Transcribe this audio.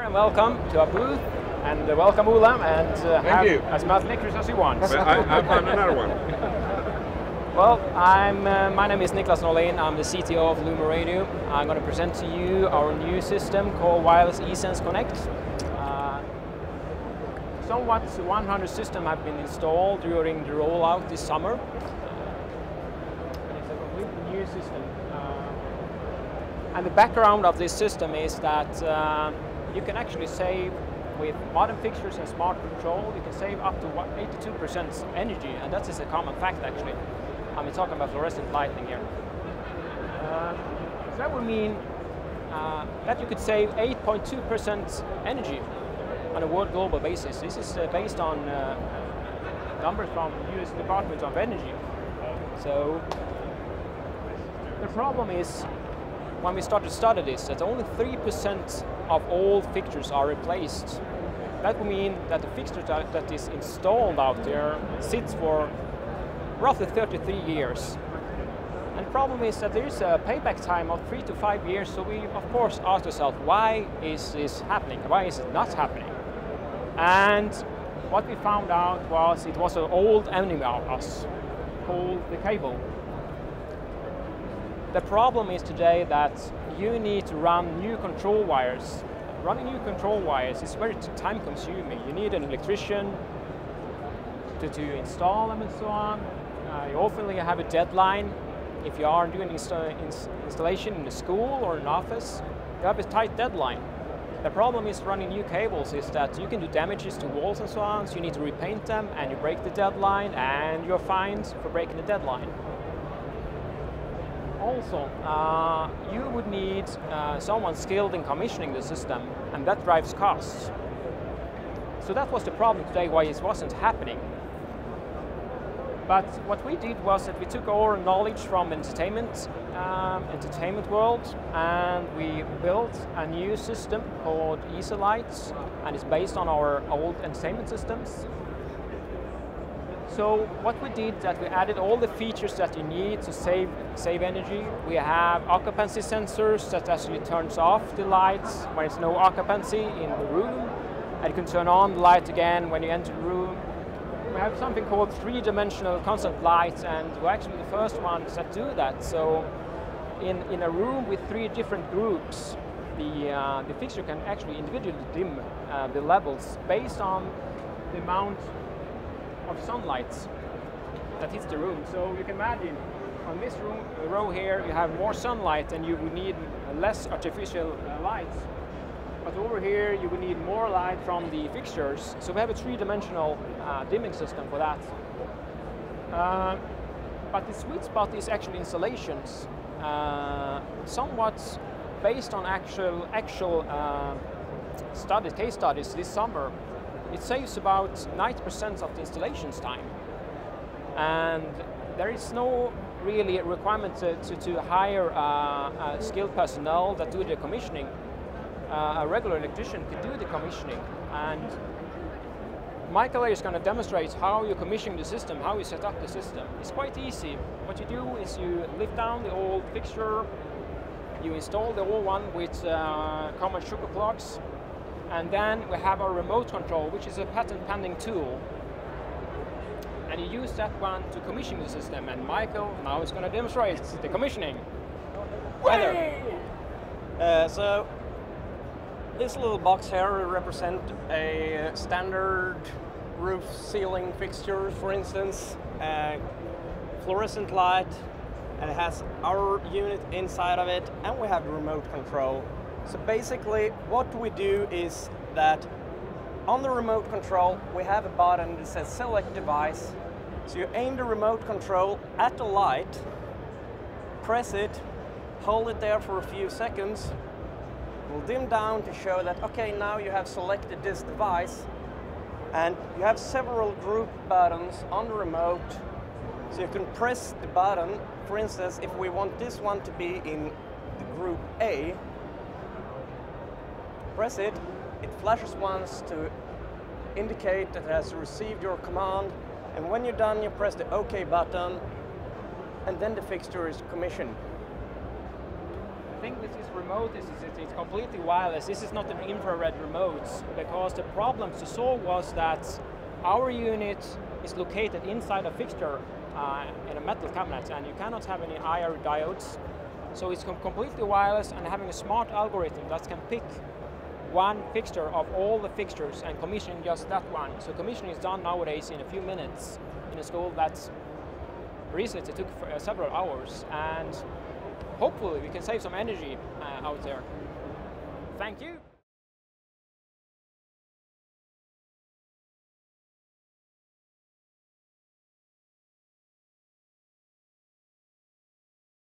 And welcome to our booth, and uh, welcome Ola, and uh, have you. as much pictures as you want. I, I found another one. Well, I'm, uh, my name is Niclas Norlén, I'm the CTO of LumenRadio. I'm going to present to you our new system called Wireless eSense Connect. Uh, somewhat 100 systems have been installed during the rollout this summer. And it's a completely new system. Uh, and the background of this system is that uh, you can actually save with modern fixtures and smart control, you can save up to 82% energy, and that is a common fact actually. I mean, talking about fluorescent lighting here. Uh, that would mean uh, that you could save 8.2% energy on a world global basis. This is uh, based on uh, numbers from the US Department of Energy. So the problem is when we started to study this that only 3% of all fixtures are replaced. That would mean that the fixture that, that is installed out there sits for roughly 33 years. And the problem is that there is a payback time of three to five years, so we of course ask ourselves, why is this happening? Why is it not happening? And what we found out was it was an old enemy of us called the cable. The problem is today that you need to run new control wires. Running new control wires is very time consuming. You need an electrician to, to install them and so on. Uh, you often have a deadline. If you are doing insta ins installation in a school or an office, you have a tight deadline. The problem is running new cables is that you can do damages to walls and so on, so you need to repaint them and you break the deadline and you're fined for breaking the deadline. Also, uh, you would need uh, someone skilled in commissioning the system and that drives costs. So that was the problem today why it wasn't happening. But what we did was that we took our knowledge from entertainment, um, entertainment world, and we built a new system called EasyLights, and it's based on our old entertainment systems. So what we did is that we added all the features that you need to save save energy. We have occupancy sensors that actually turns off the lights when there's no occupancy in the room, and you can turn on the light again when you enter the room we have something called three-dimensional constant lights and we're actually the first ones that do that. So in, in a room with three different groups, the, uh, the fixture can actually individually dim uh, the levels based on the amount of sunlight that hits the room. So you can imagine on this room, row here, you have more sunlight and you would need less artificial uh, lights. But over here, you will need more light from the fixtures. So we have a three-dimensional uh, dimming system for that. Uh, but the sweet spot is actually installations, uh, somewhat based on actual actual uh, studies, case studies this summer. It saves about 90% of the installations time, and there is no really requirement to, to, to hire uh, skilled personnel that do the commissioning uh, a regular electrician could do the commissioning. And Michael is going to demonstrate how you commission the system, how you set up the system. It's quite easy. What you do is you lift down the old fixture, you install the old one with uh, common Schuko plugs, and then we have our remote control, which is a patent pending tool. And you use that one to commission the system. And Michael now is going to demonstrate the commissioning. Uh, so this little box here represent a standard roof ceiling fixture, for instance, a fluorescent light, and it has our unit inside of it, and we have remote control. So basically, what we do is that on the remote control, we have a button that says select device. So you aim the remote control at the light, press it, hold it there for a few seconds, will dim down to show that, okay, now you have selected this device and you have several group buttons on the remote. So you can press the button. For instance, if we want this one to be in the group A, press it, it flashes once to indicate that it has received your command. And when you're done, you press the OK button, and then the fixture is commissioned. I think this is remote, this is, it's completely wireless. This is not an infrared remote because the problem to solve was that our unit is located inside a fixture uh, in a metal cabinet and you cannot have any IR diodes. So it's com completely wireless and having a smart algorithm that can pick one fixture of all the fixtures and commission just that one. So commissioning is done nowadays in a few minutes in a school that's recently took uh, several hours and hopefully we can save some energy uh, out there. Thank you.